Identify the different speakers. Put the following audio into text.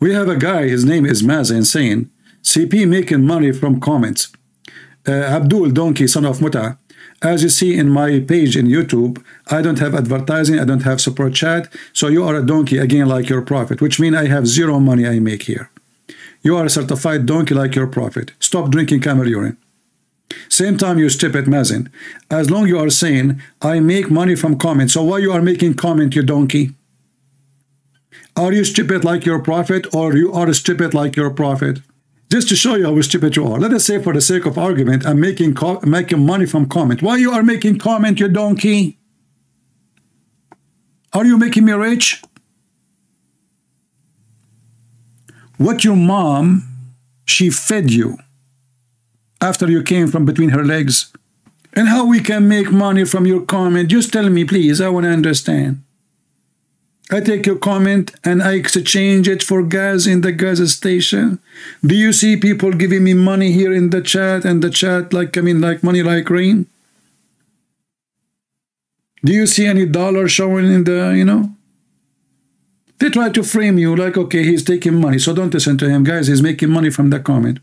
Speaker 1: We have a guy, his name is Maza Insane. CP making money from comments. Uh, Abdul Donkey, son of Muta. As you see in my page in YouTube, I don't have advertising, I don't have support chat, so you are a donkey again like your prophet, which means I have zero money I make here. You are a certified donkey like your prophet. Stop drinking camel urine. Same time you stupid Mazin. As long you are saying, I make money from comments, so why you are making comment, you donkey? Are you stupid like your prophet or you are stupid like your prophet? Just to show you how stupid you are. Let us say for the sake of argument, I'm making, making money from comment. Why you are making comment, you donkey? Are you making me rich? What your mom, she fed you after you came from between her legs. And how we can make money from your comment, just tell me please, I want to understand. I take your comment and I exchange it for gas in the gas station. Do you see people giving me money here in the chat and the chat like, I mean, like money like rain? Do you see any dollar showing in the, you know? They try to frame you like, okay, he's taking money, so don't listen to him. Guys, he's making money from that comment.